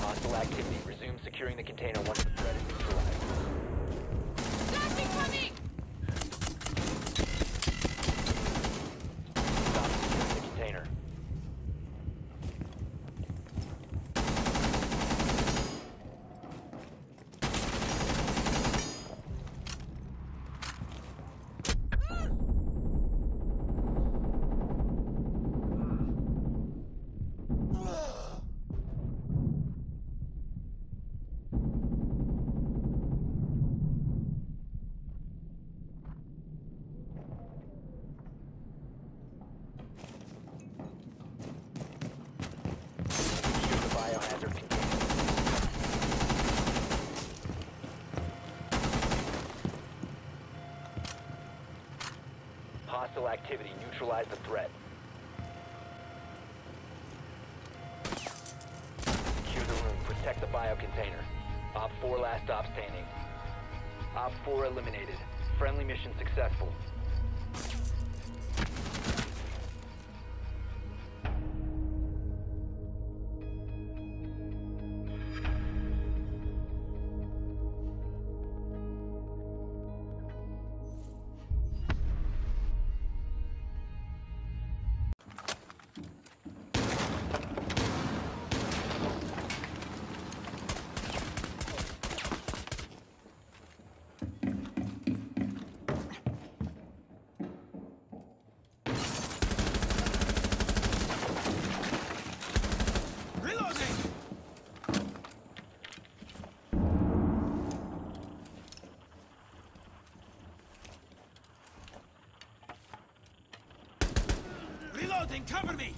Hostile activity. Resume securing the container once the threat is neutralized. Flashing coming! Stop securing the container. Secure the biohazard container. Hostile activity. Neutralize the threat. Secure the room. Protect the biocontainer. Op 4 last stop standing. Op 4 eliminated. Friendly mission successful. Cover me!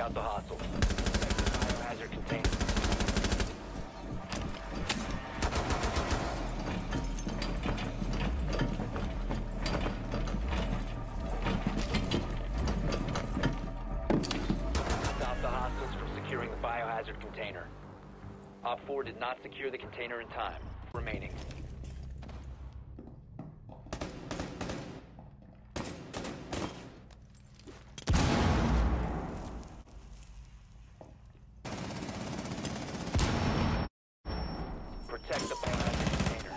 Out the hostile. Biohazard container. Stop the hostiles from securing the biohazard container. Op 4 did not secure the container in time. Remaining. Protect the biohazard container.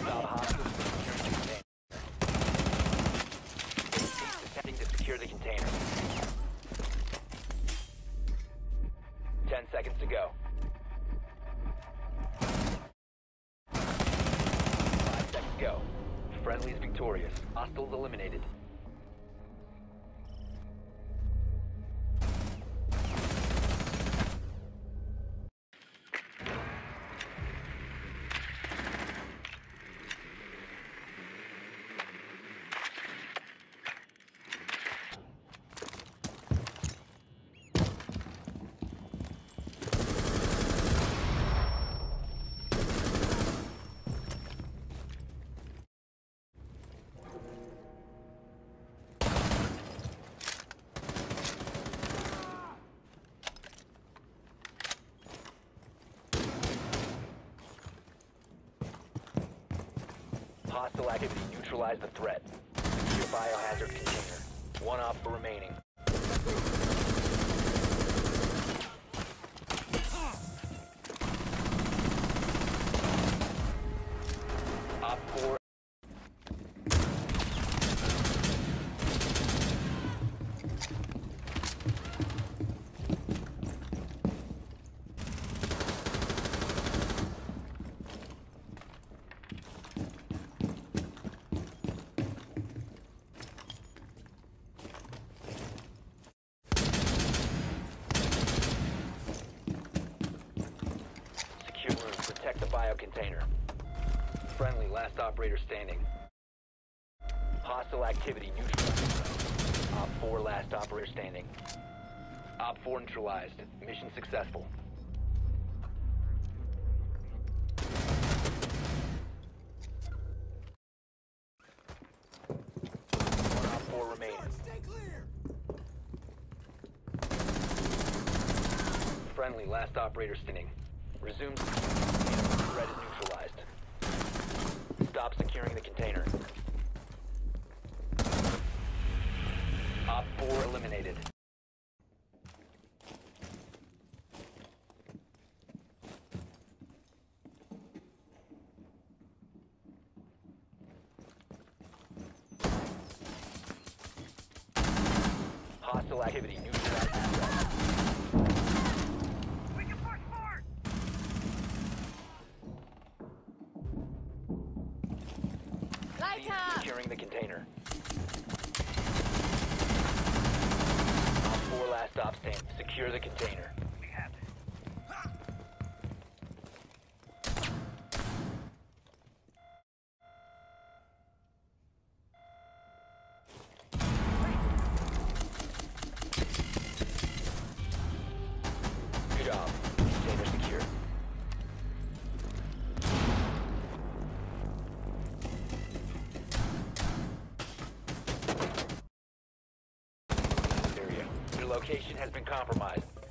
Stop hostiles from securing the container. Attempting to secure the container. Ten seconds to go. Five seconds go. Friendly's victorious. Hostiles eliminated. Hostile activity. Neutralize the threat. Secure biohazard container. One op remaining. Op 4 Secure room. Protect the bio container. Friendly, last operator standing. Hostile activity neutralized. Op 4, last operator standing. Op 4 neutralized. Mission successful. Op 4 remaining. Friendly, last operator standing. Resume. Threat neutralized. Stop securing the container. Op 4 eliminated. Hostile activity securing the container. Op 4 last stop stand. Secure the container. Location has been compromised.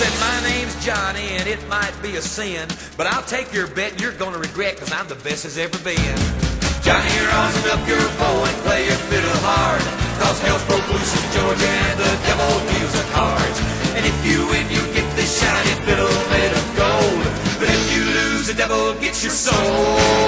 Said, My name's Johnny, and it might be a sin, but I'll take your bet and you're gonna regret, cause I'm the best as ever been. Johnny, rosin up your bow and play your fiddle hard, cause hell's broke loose in Georgia and the devil deals the cards. And if you win, you get this shiny fiddle made of gold, but if you lose, the devil gets your soul.